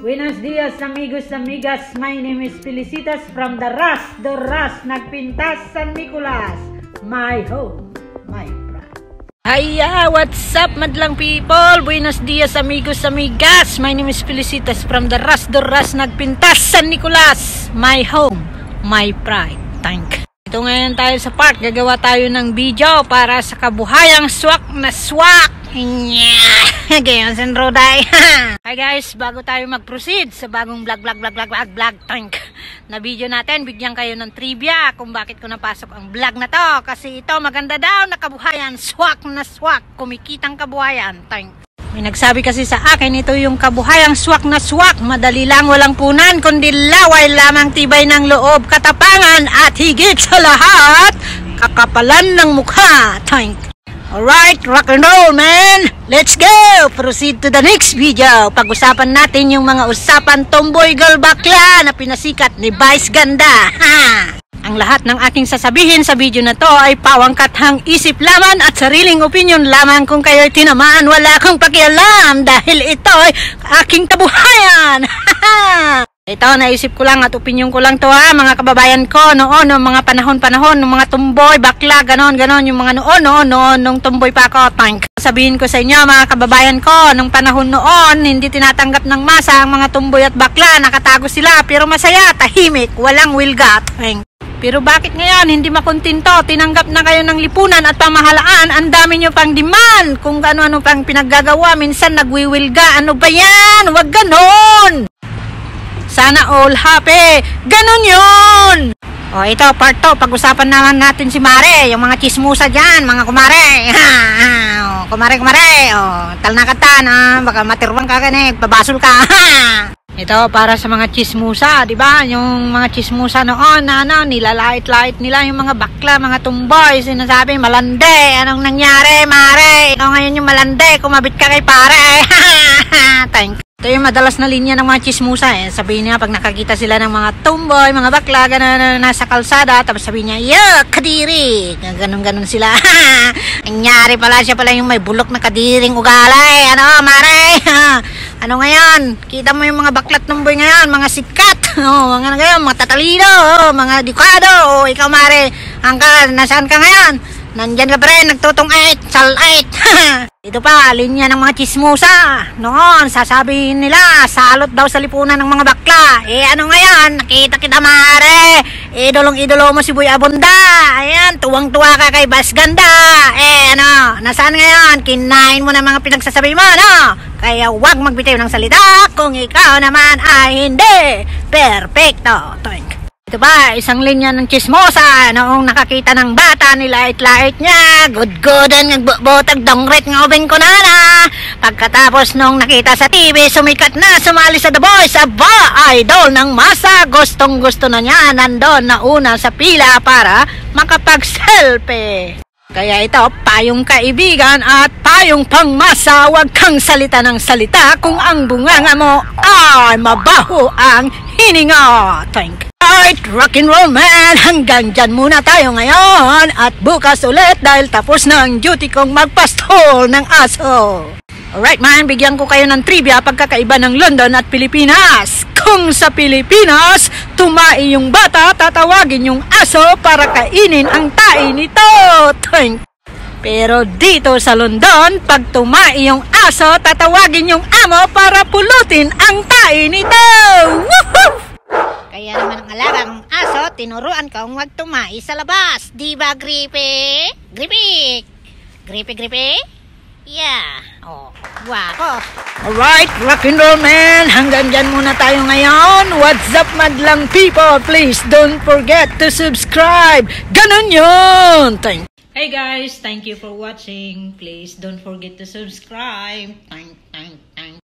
Buenos dias amigos, amigas. My name is Felicitas from the Ras, the Ras, Nagpintas, San Nicolas. My home, my pride. Hiya! What's up, madlang people? Buenos dias, amigos, amigas. My name is Felicitas from the Ras, the Ras, Nagpintas, San Nicolas. My home, my pride. Thank ito ngayon tayo sa park. Gagawa tayo ng video para sa kabuhayang swak na swak. Gayon sa Roday. Hi guys, bago tayo mag-proceed sa bagong vlog, vlog, vlog, vlog, vlog, vlog, tank na video natin, bigyan kayo ng trivia kung bakit ko napasok ang vlog na to. Kasi ito maganda daw na kabuhayan, swak na swak, kumikitang kabuhayan, tank. May nagsabi kasi sa akin, ito yung kabuhayang swak na swak. Madali lang, walang punan, kundi laway lamang tibay ng loob, katapangan, at higit sa lahat, kakapalan ng mukha. Tank. Alright, rock and roll, man! Let's go! Proceed to the next video. Pag-usapan natin yung mga usapan tomboy girl bakla na pinasikat ni Vice Ganda. Ha! Ang lahat ng aking sasabihin sa video na to ay pawangkathang isip lamang at sariling opinion lamang kung kayo'y tinamaan. Wala akong pakialam dahil ito ay aking kabuhayan. Ito, naisip ko lang at opinion ko lang to ha, mga kababayan ko noon, noong mga panahon-panahon, ng mga tumboy, bakla, ganon, ganon, yung mga noon, noon, noon, nung tumboy pa ako, tank. Sabihin ko sa inyo, mga kababayan ko, nung panahon noon, hindi tinatanggap ng masa ang mga tumboy at bakla, nakatago sila, pero masaya, tahimik, walang wilga, tank. Pero bakit ngayon hindi makontento? Tinanggap na kayo ng lipunan at pamahalaan. Ang dami nyo pang demand. Kung ano-ano pang pinaggagawa. Minsan nagwiwilga. Ano ba yan? Huwag ganon! Sana all happy. Ganon yun! O ito, part 2. Pag-usapan naman natin si Mare. Yung mga chismusa dyan, mga kumare. o, kumare, kumare. O, talnakatan. Ha? Baka matirwang ka ganig. Babasol ka. Ito para sa mga chismusa, 'di ba? Yung mga chismusa noon na ano, nilalait-lait nila yung mga bakla, mga tumboy, sinasabi malande. Anong nangyari, mare? Ano ngayon yung malande? Kumabit ka kay pare. Thank ito yung madalas na linya ng mga chismusa eh. Sabihin niya pag nakakita sila ng mga tumboy, mga bakla, gano'n na nasa kalsada, tapos sabihin niya, yuck, kadiri! Ganon-ganon sila. Nangyari pala siya pala yung may bulok na kadiring ugalay. Ano, mare? ano ngayon? Kita mo yung mga baklat tumboy ngayon, mga sikat. Oh, mga ngayon, mga tatalino, mga dikado. Oh, ikaw, mare, hanggang nasaan ka ngayon? Nandyan ka pa rin, nagtutong 8, sal 8. Ito pa, linya ng mga chismusa. Noon, sasabihin nila, salot daw sa lipunan ng mga bakla. Eh ano ngayon, nakita kita mare. Idolong idolo mo si Boy Abunda. Ayan, tuwang-tuwa ka kay Bas Ganda. Eh ano, nasaan ngayon? Kinain mo na mga pinagsasabi mo, no? Kaya wag magbitaw ng salita kung ikaw naman ay hindi. Perfecto. Toink. Ito ba, isang linya ng chismosa noong nakakita ng bata, nilait-lait niya, good-goodan, nagbotag dongret ng oven ko na na. Pagkatapos nung nakita sa TV, sumikat na, sumali sa The Voice, aba, idol ng masa, gustong gusto na niya, nandun na una sa pila para makapag-selfie. Kaya ito, payong kaibigan at payong pangmasa, huwag kang salita ng salita kung ang bunganga mo ay mabaho ang hininga. Thank Alright, rock and roll man, hanggang dyan muna tayo ngayon at bukas ulit dahil tapos na ang duty kong magpastol ng aso. Alright man, bigyan ko kayo ng trivia pagkakaiba ng London at Pilipinas. Kung sa Pilipinas, tumai yung bata, tatawagin yung aso para kainin ang tai nito. Toink. Pero dito sa London, pag tumai yung aso, tatawagin yung amo para pulutin ang tai nito. Woohoo! Kaya naman ang alagang aso, tinuruan kong huwag tumai sa labas. Di ba, Gripe? Gripe! Gripe, Gripe? Yeah. Oh, guwapo. Alright, rock and roll man. Hanggang dyan muna tayo ngayon. What's up, madlang people? Please don't forget to subscribe. Ganun yun. Thank Hey guys, thank you for watching. Please don't forget to subscribe. Thank, thank.